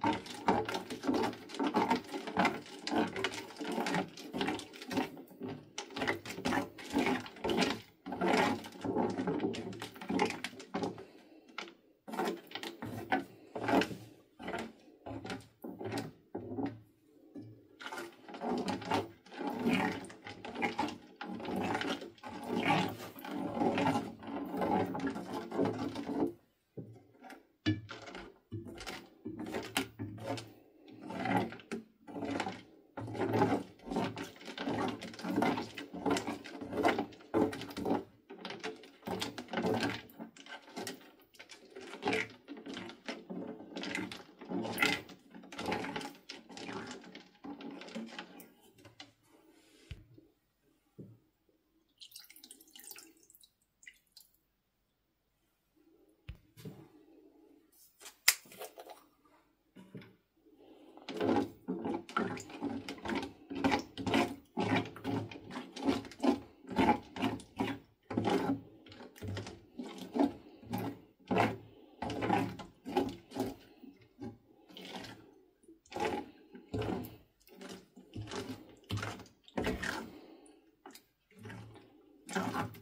Ciao. あ。